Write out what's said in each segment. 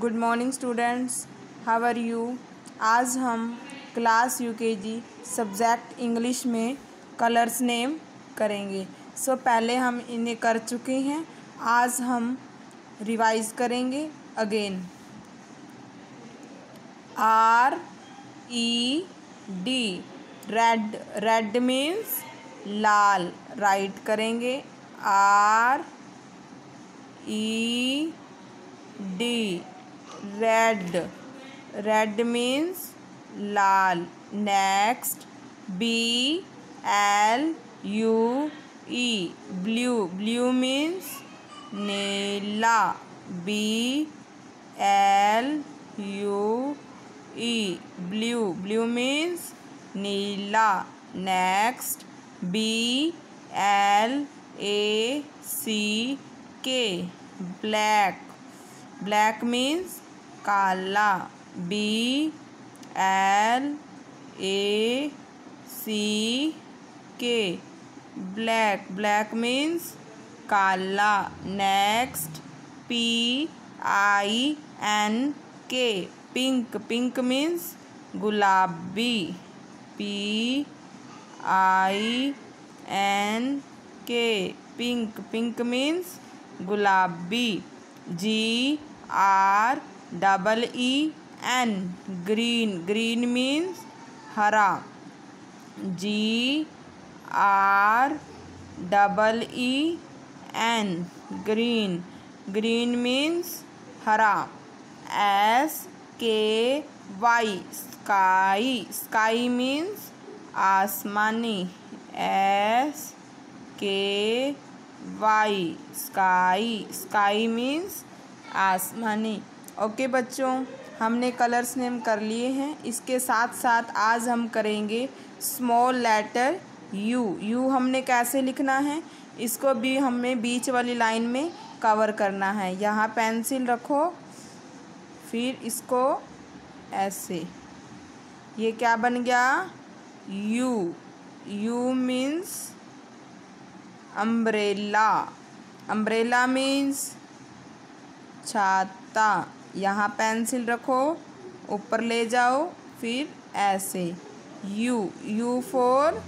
Good morning students how are you आज हम class UKG subject English में colours name करेंगे। सो so, पहले हम इन्हें कर चुके हैं। आज हम रिवाइज करेंगे again R E D red red means लाल। राइट करेंगे। R E D red red means Lal. Next B L U E blue blue means Neela. B L U E blue blue means Neela. Next B L A C K black black means काला B L A C K black black means काला. Next P I N K pink pink means गुलाबी. P I N K pink pink means गुलाबी. G R double E N green green means हरा. G R double E N green green means हरा. S K Y sky sky means आसमानी. S K Y sky sky means आसमानी। Okay बच्चों, हमने colours name कर लिए हैं। इसके साथ साथ आज हम करेंगे स्मॉल लेटर यू यू हमने कैसे लिखना है? इसको भी हमें बीच वाली लाइन में कवर करना है। यहाँ पेंसिल रखो, फिर इसको ऐसे। ये क्या बन गया? U U means umbrella umbrella means छाता यहाँ पेंसिल रखो, ऊपर ले जाओ, फिर ऐसे। U U for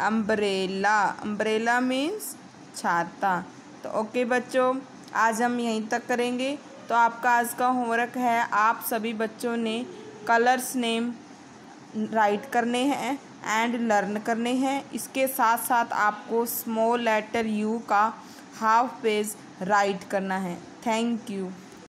umbrella umbrella means छाता तो ओके बच्चों, आज हम यहीं तक करेंगे। तो आपका आज का होमवर्क है, आप सभी बच्चों ने कलर्स नेम राइट करने हैं एंड लर्न करने हैं। इसके साथ साथ आपको स्मॉल लेटर यू का हाफ़ पेज राइट करना है। Thank you.